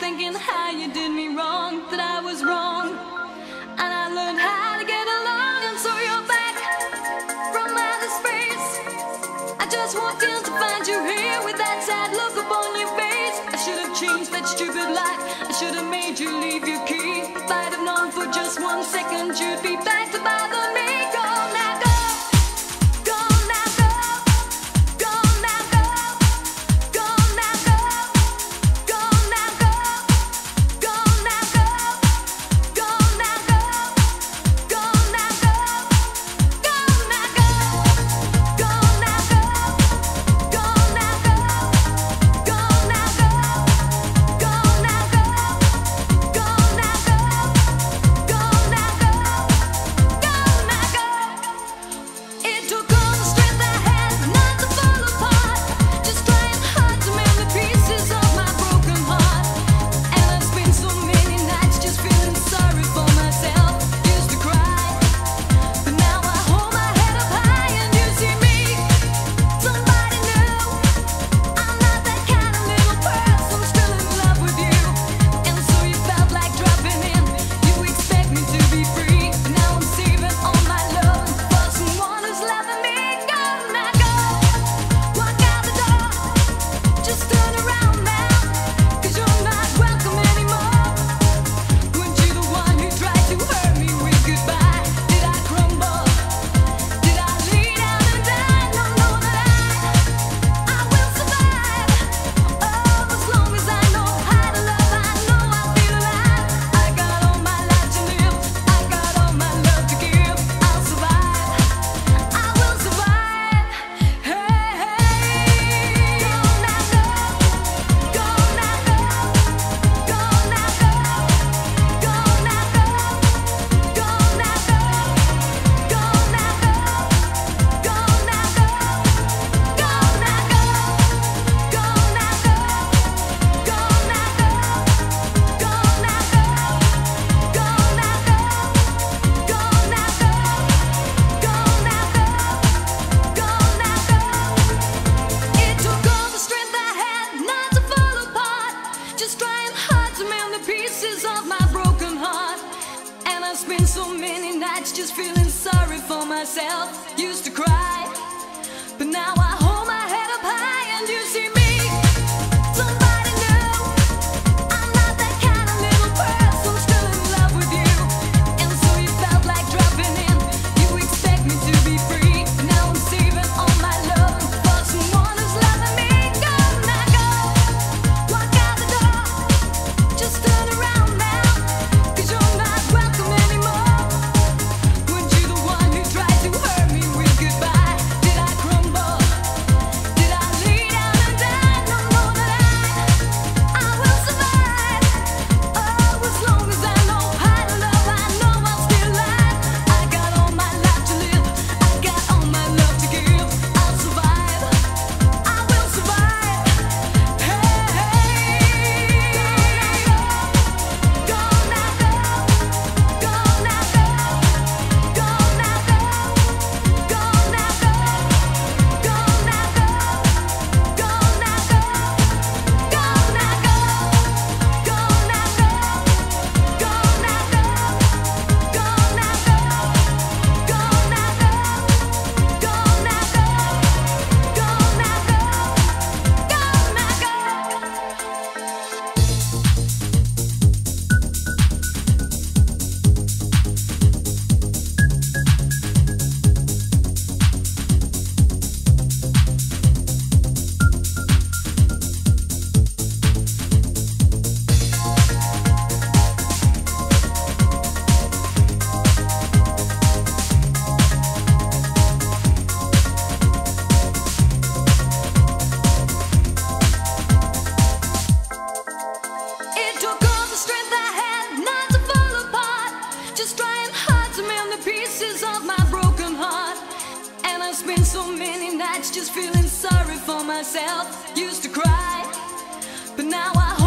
thinking how you did me wrong, that I was wrong. And I learned how to get along, and so you're back from outer space. I just walked in to find you here with that sad look upon your face. I should have changed that stupid life, I should have made you leave your key. If I'd have known for just one second you'd be back to bother me. Been so many nights just feeling sorry for myself. Used to cry. nights just feeling sorry for myself. Used to cry, but now I.